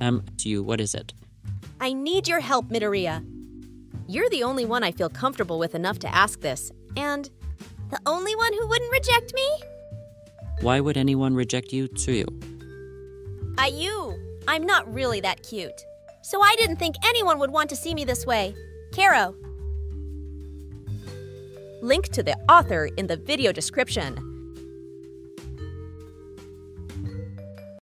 Um, to you, what is it? I need your help, Midoriya. You're the only one I feel comfortable with enough to ask this, and the only one who wouldn't reject me? Why would anyone reject you, Tsuyu? Ayu, you. I'm not really that cute. So I didn't think anyone would want to see me this way. Kero. Link to the author in the video description.